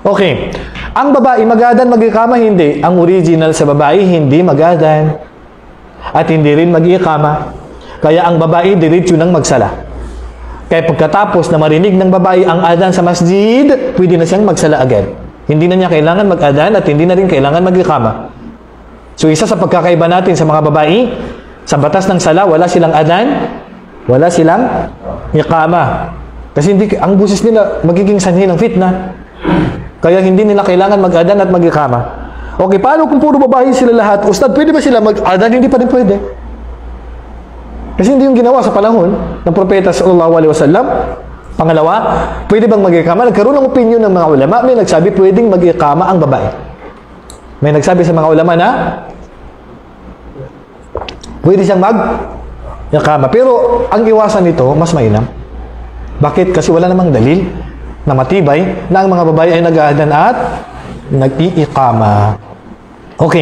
Okay. Ang babae, magadan, mag-ikama, hindi. Ang original sa babae, hindi magadan. At hindi rin mag-ikama. Kaya ang babae, diretso nang magsala. Kaya pagkatapos na marinig ng babae ang adan sa masjid, pwede na siyang magsala agad. Hindi na niya kailangan mag-adan at hindi na rin kailangan mag-ikama. So isa sa pagkakaiba natin sa mga babae, sa batas ng sala, wala silang adan, wala silang ikama. Kasi hindi, ang busis nila magiging sanhi ng fitna. Kaya hindi nila kailangan mag-adan at mag-ikama. Okay, paano kung puro babae sila lahat? Ustad, pwede ba sila mag-adan? Hindi pa rin pwede. Kasi hindi yung ginawa sa panahon ng propeta sallallahu alaihi wasallam. Pangalawa, pwede bang mag-ikama? Nagkaroon ng opinion ng mga ulama. May nagsabi pwedeng mag-ikama ang babae. May nagsabi sa mga ulama na pwede siyang mag-ikama. Pero ang iwasan nito, mas mainam. Bakit? Kasi wala namang dalil na matibay na ang mga babae ay nag-aadan at nag-iikama. Okay.